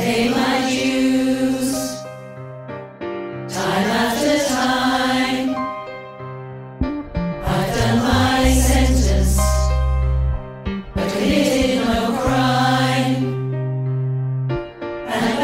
pay my dues time after time. I've done my sentence, but committed no crime. And I've